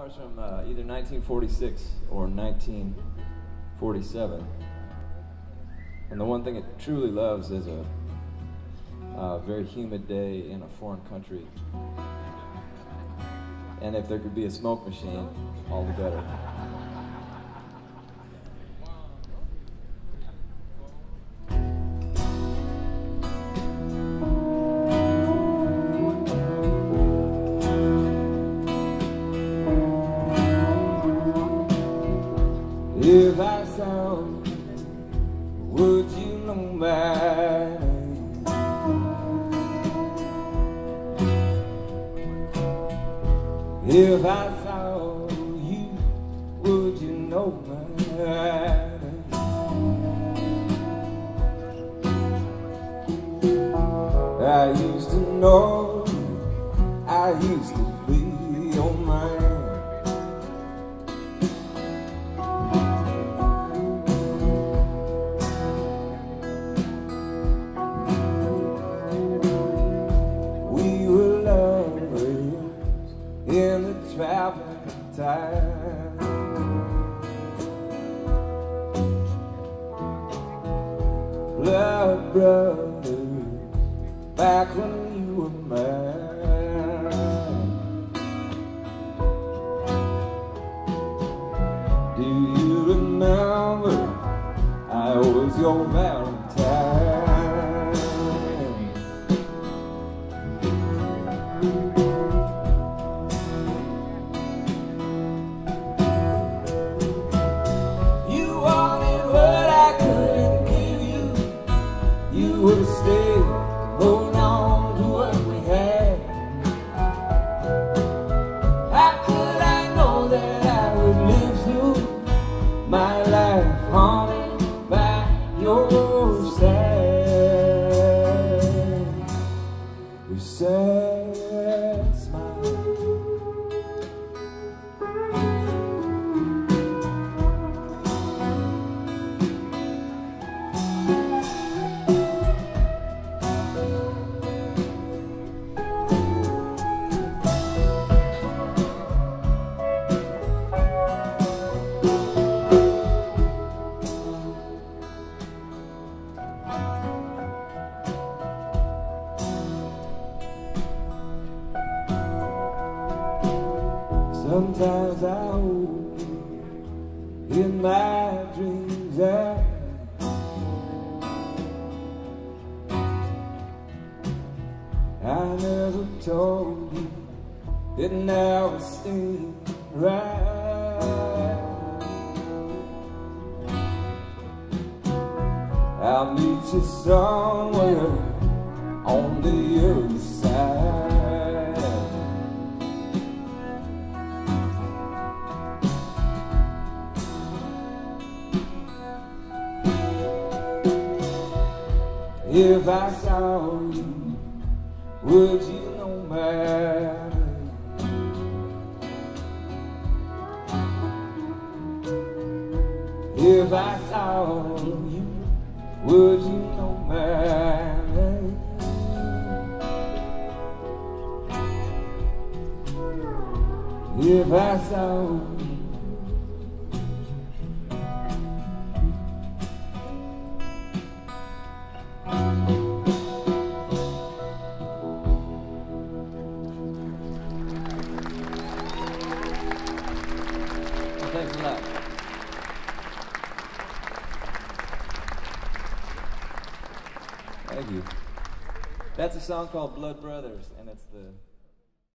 guitar's from uh, either 1946 or 1947. And the one thing it truly loves is a, a very humid day in a foreign country. And if there could be a smoke machine, all the better. If I saw you, would you know my name? If I saw you, would you know my name? I used to know, I used to be your man. Brothers, back when you were mine. Do you remember I was your Valentine? Sometimes I hope in my dreams that I never told you it never seemed right. I'll meet you somewhere on the other If I saw you, would you know my name? If I saw you, would you know my name? If I saw you, Thank you. That's a song called Blood Brothers, and it's the